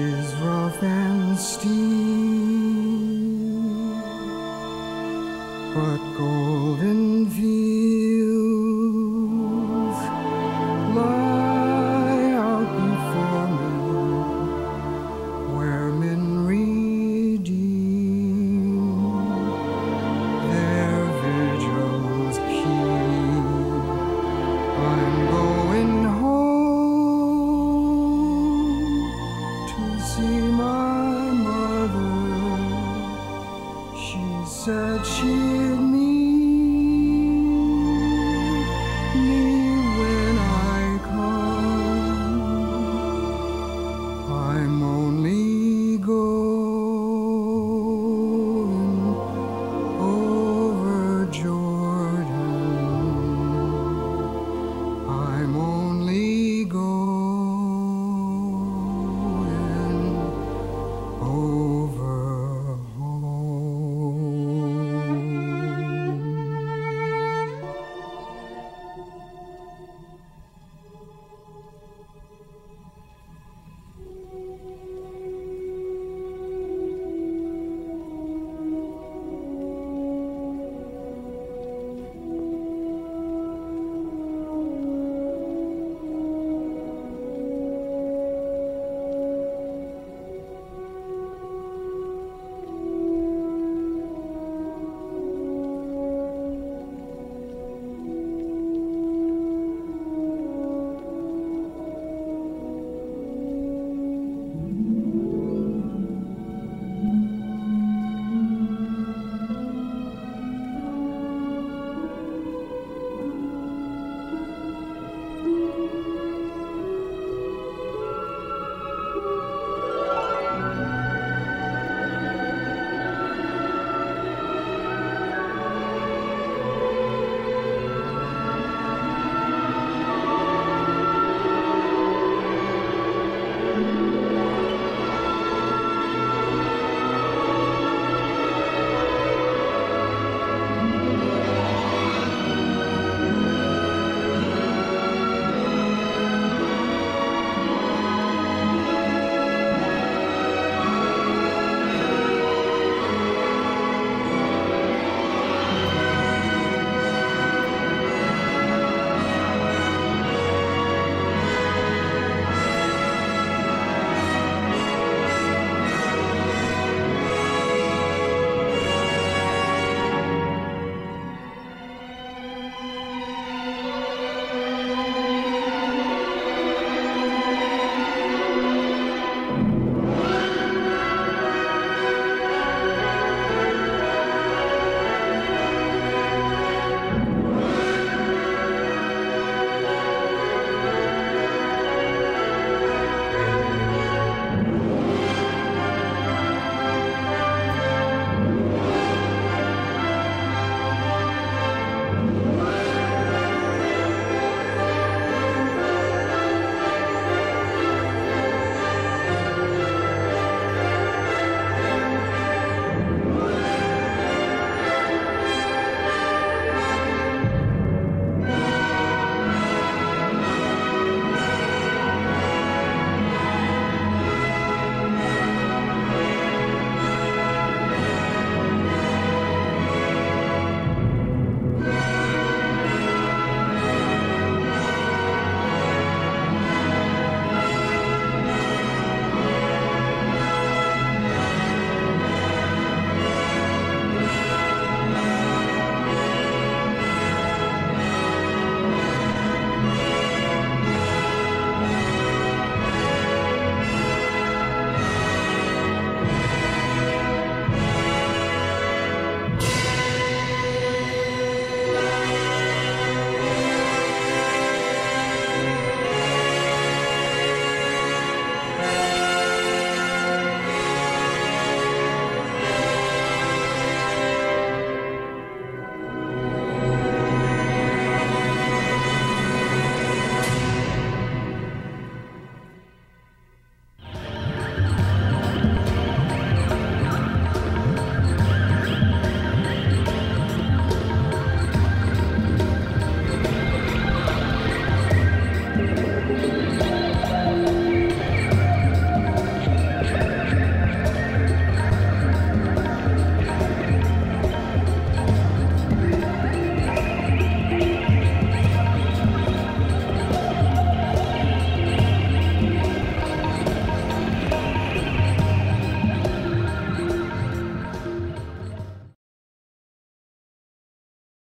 is rough and steep, but golden fields.